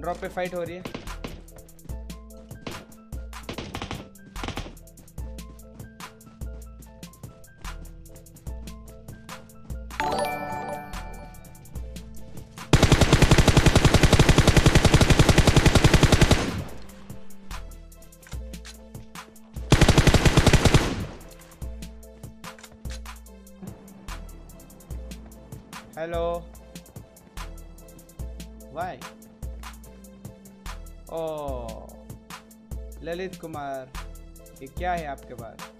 Drop पे fight हो रही है। हेलो वाई ओ ललित कुमार ये क्या है आपके पास?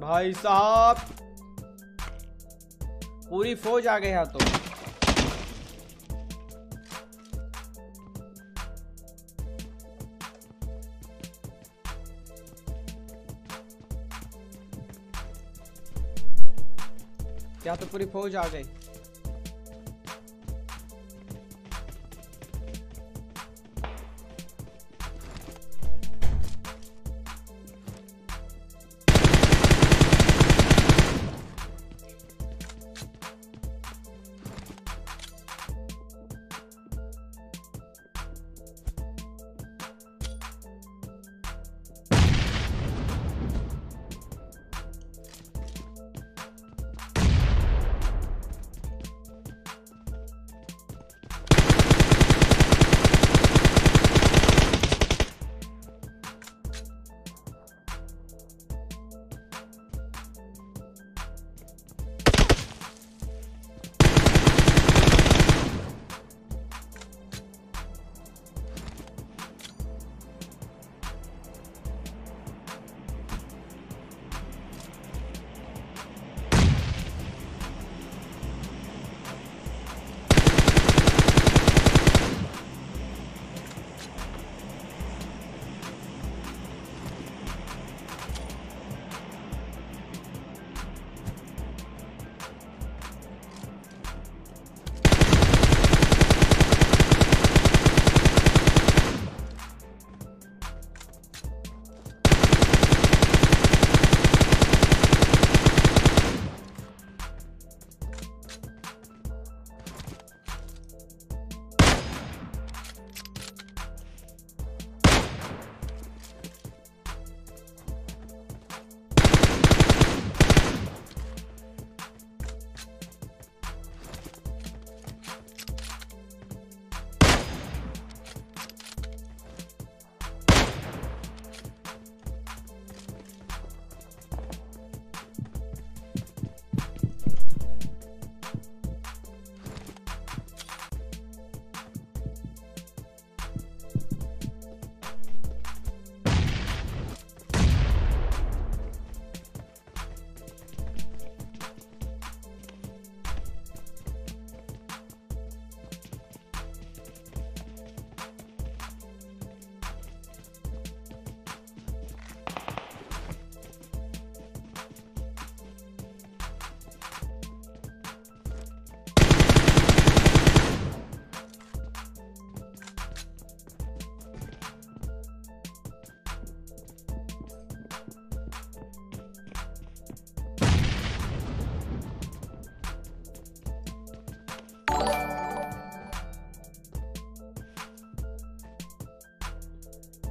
भाई साहब। पूरी फौज आ गया तो। क्या तो पूरी फौज आ गई?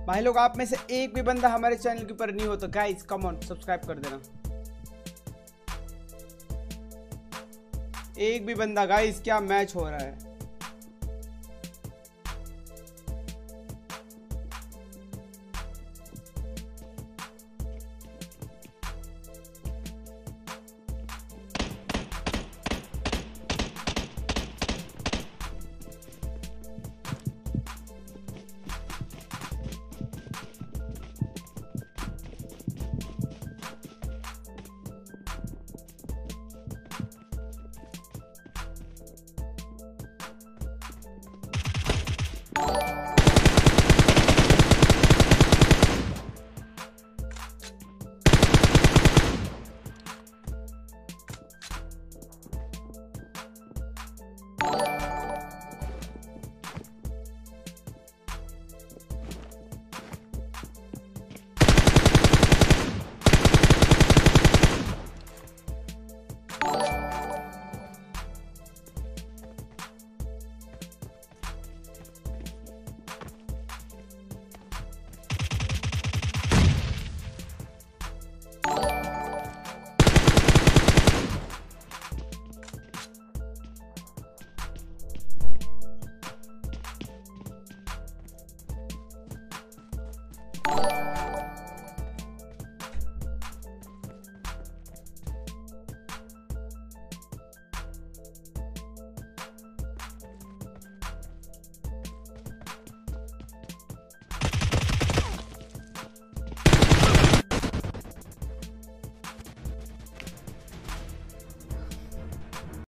भाई लोग, आप में से एक भी बंदा हमारे चैनल के ऊपर नहीं हो तो गाइज़ कम ऑन सब्सक्राइब कर देना। एक भी बंदा गाइस क्या मैच हो रहा है?